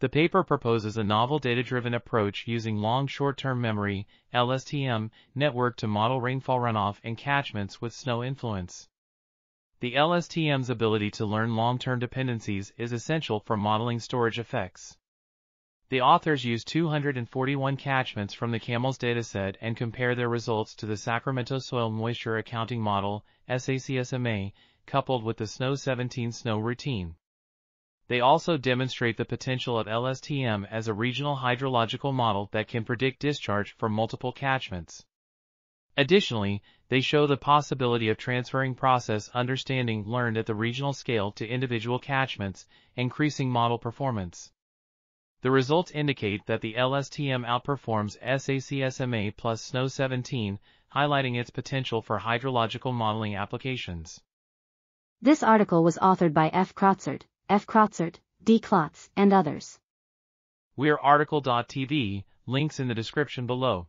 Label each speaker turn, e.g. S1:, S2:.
S1: The paper proposes a novel data-driven approach using long short-term memory, LSTM, network to model rainfall runoff and catchments with snow influence. The LSTM's ability to learn long-term dependencies is essential for modeling storage effects. The authors use 241 catchments from the CAMELS dataset and compare their results to the Sacramento Soil Moisture Accounting Model, SACSMA, coupled with the SNOW 17 snow routine. They also demonstrate the potential of LSTM as a regional hydrological model that can predict discharge for multiple catchments. Additionally, they show the possibility of transferring process understanding learned at the regional scale to individual catchments, increasing model performance. The results indicate that the LSTM outperforms SACSMA plus SNOW 17, highlighting its potential for hydrological modeling applications.
S2: This article was authored by F. Kratzert, F. Kratzert, D. Klotz, and others.
S1: We're RTCL.TV, links in the description below.